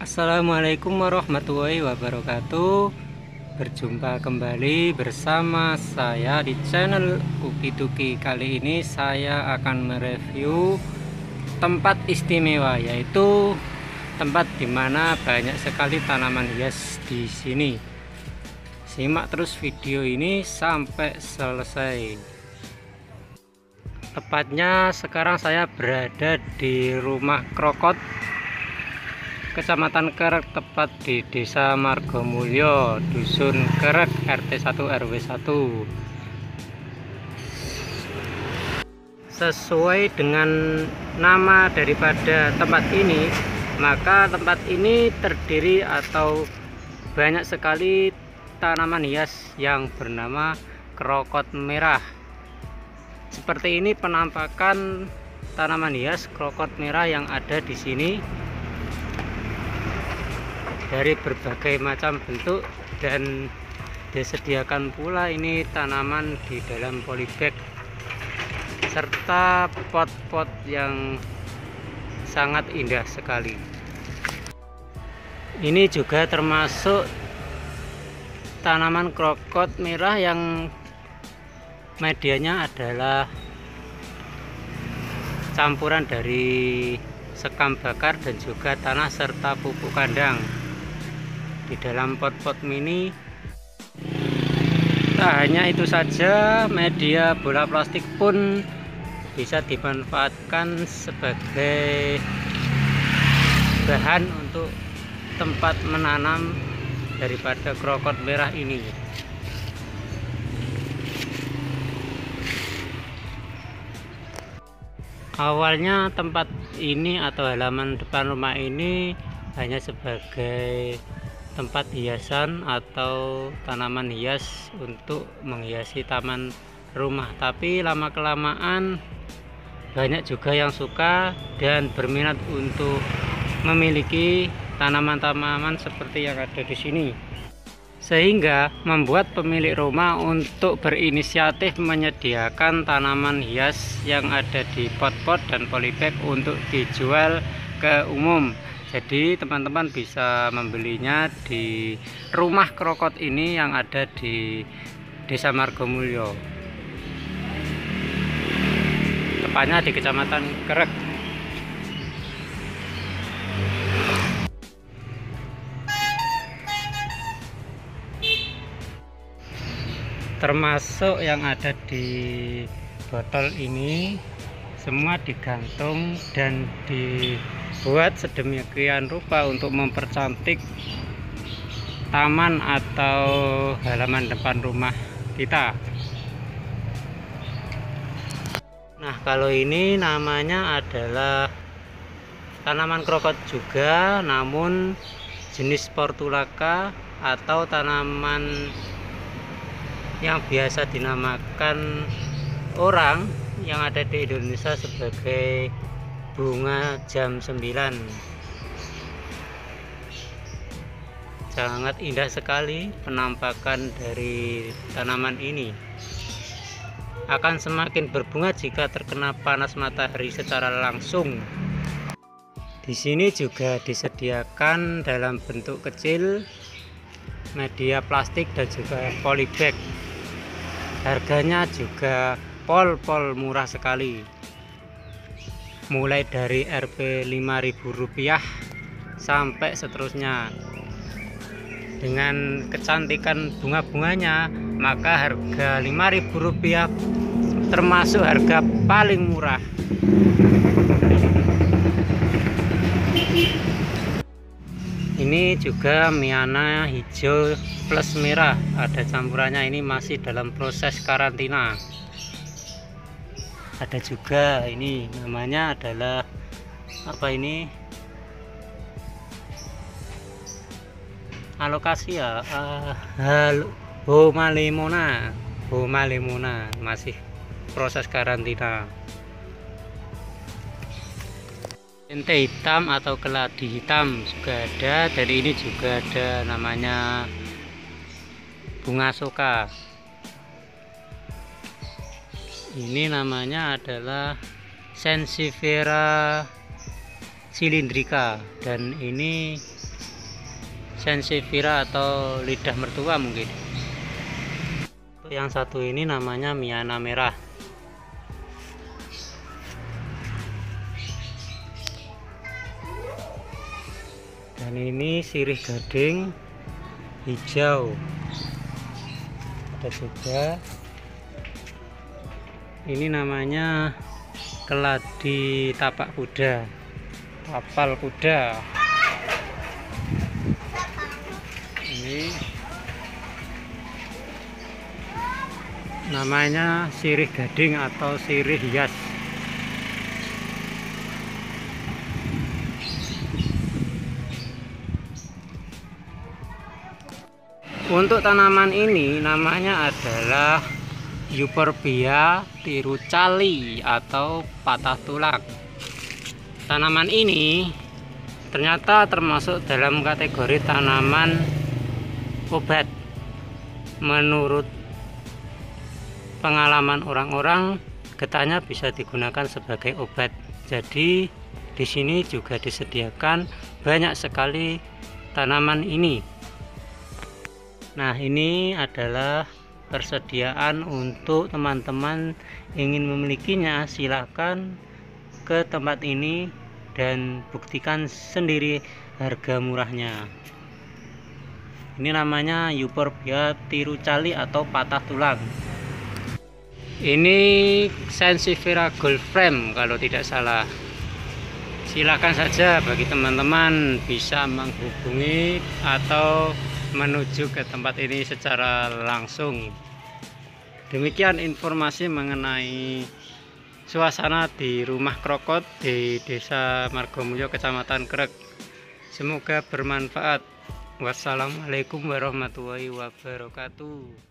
Assalamualaikum warahmatullahi wabarakatuh. Berjumpa kembali bersama saya di channel Uki Tuki Kali ini saya akan mereview tempat istimewa Yaitu tempat di mana banyak sekali tanaman hias di sini. Simak terus video ini sampai selesai. Tepatnya sekarang saya berada di rumah krokot Kecamatan Kerek tepat di Desa Margomulyo, Dusun Kerek RT 1 RW 1. Sesuai dengan nama daripada tempat ini, maka tempat ini terdiri atau banyak sekali tanaman hias yang bernama krokot merah. Seperti ini penampakan tanaman hias krokot merah yang ada di sini dari berbagai macam bentuk dan disediakan pula ini tanaman di dalam polybag serta pot-pot yang sangat indah sekali. Ini juga termasuk tanaman krokot merah yang medianya adalah campuran dari sekam bakar dan juga tanah serta pupuk kandang di dalam pot-pot mini. Tak hanya itu saja media bola plastik pun bisa dimanfaatkan sebagai bahan untuk tempat menanam daripada krokot merah ini. Awalnya tempat ini atau halaman depan rumah ini hanya sebagai tempat hiasan atau tanaman hias untuk menghiasi taman rumah. Tapi lama kelamaan banyak juga yang suka dan berminat untuk memiliki tanaman-tanaman seperti yang ada di sini. Sehingga membuat pemilik rumah untuk berinisiatif menyediakan tanaman hias yang ada di pot-pot dan polybag untuk dijual ke umum jadi teman-teman bisa membelinya di rumah krokot ini yang ada di desa Margomulyo tepatnya di kecamatan Kerek. Termasuk yang ada di botol ini semua digantung dan di buat sedemikian rupa untuk mempercantik taman atau halaman depan rumah kita. Nah kalau ini namanya adalah tanaman krokot juga namun jenis portulaka atau tanaman yang biasa dinamakan orang yang ada di Indonesia sebagai bunga jam 9 sangat indah sekali penampakan dari tanaman ini. Akan semakin berbunga jika terkena panas matahari secara langsung. Di sini juga disediakan dalam bentuk kecil media plastik dan juga polybag. Harganya juga pol-pol murah sekali mulai dari Rp 5000 sampai seterusnya. Dengan kecantikan bunga-bunganya maka harga Rp5000 termasuk harga paling murah. Ini juga miana hijau plus merah. Ada campurannya ini masih dalam proses karantina ada juga ini namanya adalah apa ini? Alokasi ya? Uh, Boma limona. Boma limona masih proses karantina. Ente hitam atau keladi hitam juga ada dari ini juga ada namanya bunga soka ini namanya adalah sensifera cilindrica dan ini sensivira atau lidah mertua mungkin. Yang satu ini namanya miana merah. Dan ini sirih gading hijau. Ada juga ini namanya keladi tapak kuda. Tapal kuda. Ini namanya sirih gading atau sirih hias. Untuk tanaman ini namanya adalah Euphorbia tirucali atau patah tulang. Tanaman ini ternyata termasuk dalam kategori tanaman obat. Menurut pengalaman orang-orang getahnya bisa digunakan sebagai obat. Jadi di sini juga disediakan banyak sekali tanaman ini. Nah ini adalah persediaan untuk teman-teman ingin memilikinya silahkan ke tempat ini dan buktikan sendiri harga murahnya. Ini namanya Euphorbia tirucali atau patah tulang. Ini Sensifera Gold Frame kalau tidak salah. Silakan saja bagi teman-teman bisa menghubungi atau menuju ke tempat ini secara langsung. Demikian informasi mengenai suasana di rumah krokot di desa Margomulyo kecamatan Krek. Semoga bermanfaat. Wassalamualaikum warahmatullahi wabarakatuh